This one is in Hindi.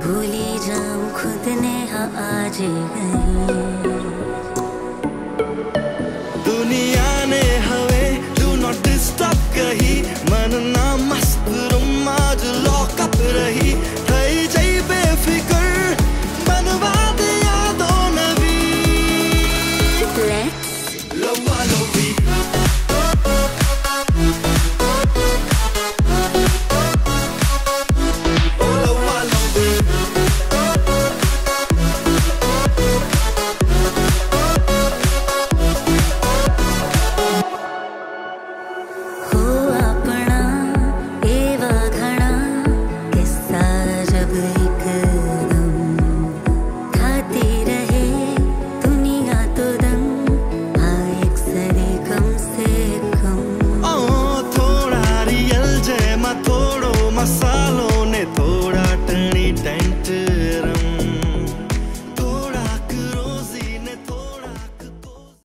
भूली जाऊँ खुद ने हाँ आज गई alone